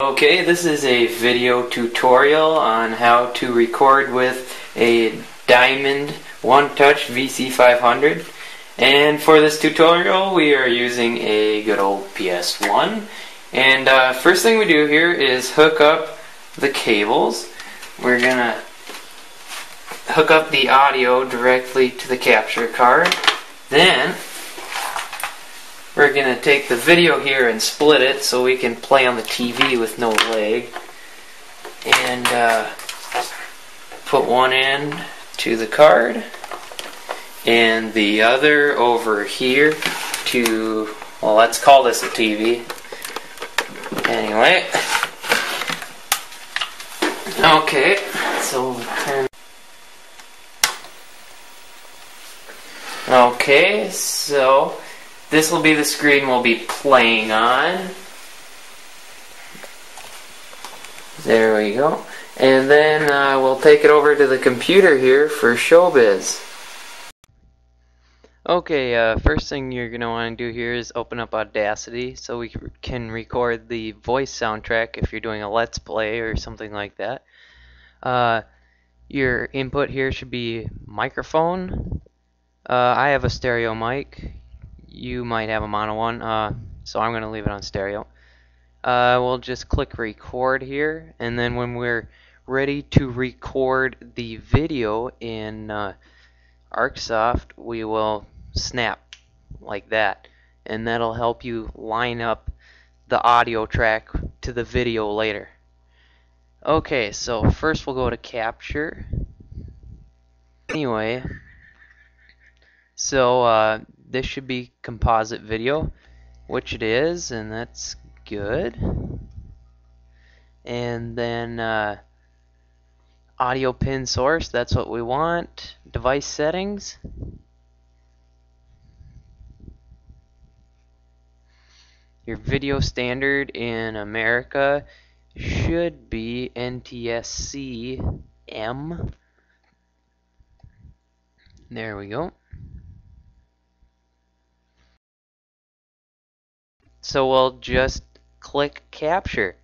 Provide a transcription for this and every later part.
Okay, this is a video tutorial on how to record with a Diamond One Touch VC500 and for this tutorial we are using a good old PS1 and uh, first thing we do here is hook up the cables. We're gonna hook up the audio directly to the capture card. Then we're going to take the video here and split it so we can play on the TV with no lag. And uh, put one end to the card and the other over here to, well, let's call this a TV. Anyway. Okay, so turn. Okay, so this will be the screen we'll be playing on. There we go. And then uh, we'll take it over to the computer here for Showbiz. Okay, uh, first thing you're going to want to do here is open up Audacity so we can record the voice soundtrack if you're doing a Let's Play or something like that. Uh, your input here should be microphone. Uh, I have a stereo mic you might have a mono one, uh, so I'm going to leave it on stereo. Uh, we'll just click record here, and then when we're ready to record the video in uh, ArcSoft, we will snap like that, and that'll help you line up the audio track to the video later. Okay, so first we'll go to capture. Anyway, so uh, this should be composite video, which it is, and that's good. And then uh, audio pin source, that's what we want. Device settings. Your video standard in America should be NTSC M. There we go. So we'll just click capture.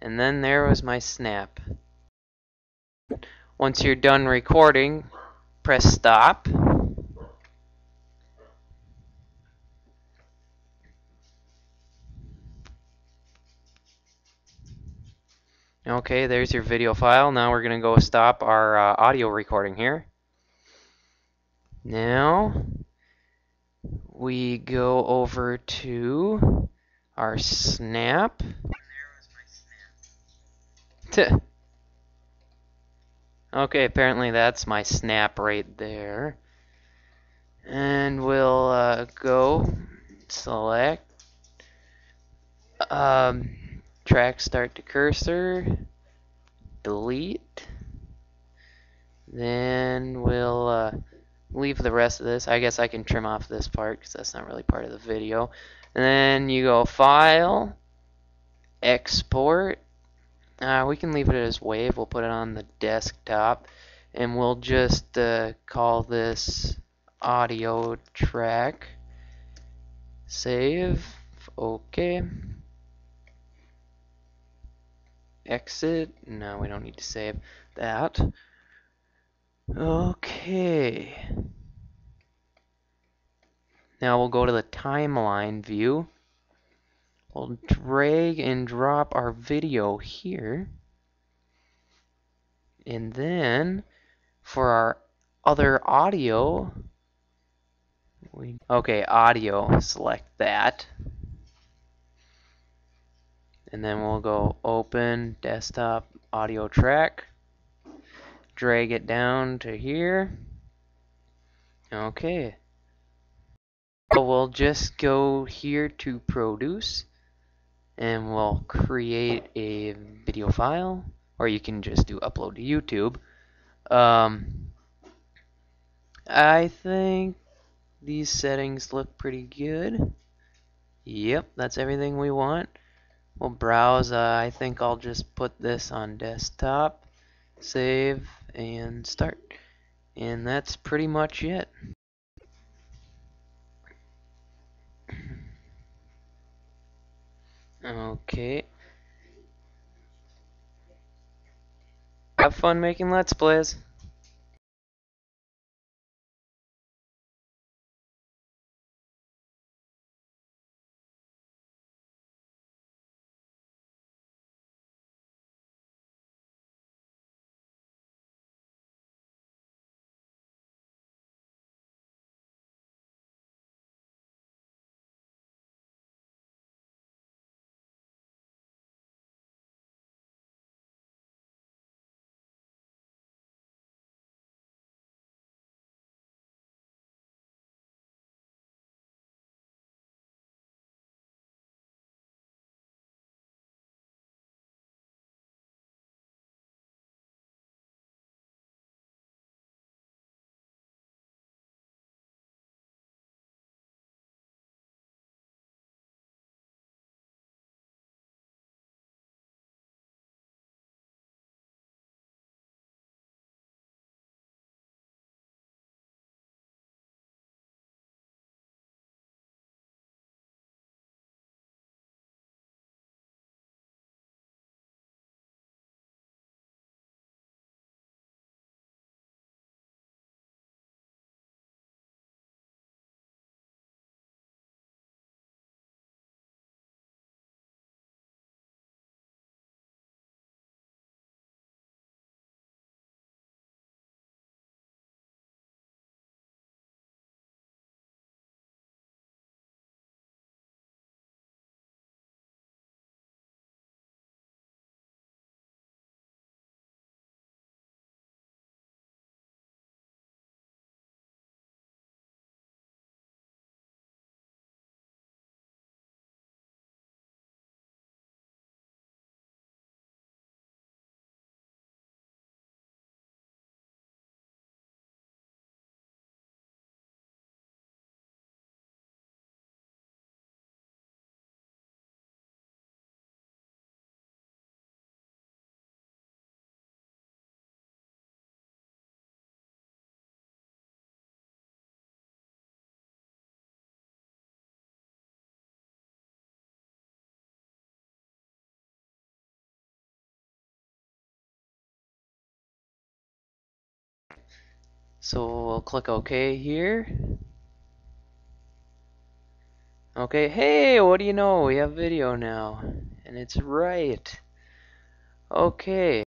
And then there was my snap. Once you're done recording, press stop. Okay, there's your video file. Now we're going to go stop our uh, audio recording here. Now, we go over to our snap. okay, apparently that's my snap right there. And we'll uh, go select um, track start to cursor, delete. Then we'll uh, leave the rest of this. I guess I can trim off this part because that's not really part of the video. And then you go File, Export. Uh, we can leave it as Wave. We'll put it on the desktop. And we'll just uh, call this audio track. Save. Okay. Exit. No, we don't need to save that. Okay. Now we'll go to the timeline view. We'll drag and drop our video here. And then for our other audio, we okay, audio, select that. And then we'll go open desktop audio track drag it down to here. Okay. So we'll just go here to produce and we'll create a video file or you can just do upload to YouTube. Um, I think these settings look pretty good. Yep, that's everything we want. We'll browse. Uh, I think I'll just put this on desktop, save, and start. And that's pretty much it. Okay. Have fun making Let's Plays. So we'll click OK here. Okay, hey, what do you know? We have video now. And it's right. Okay.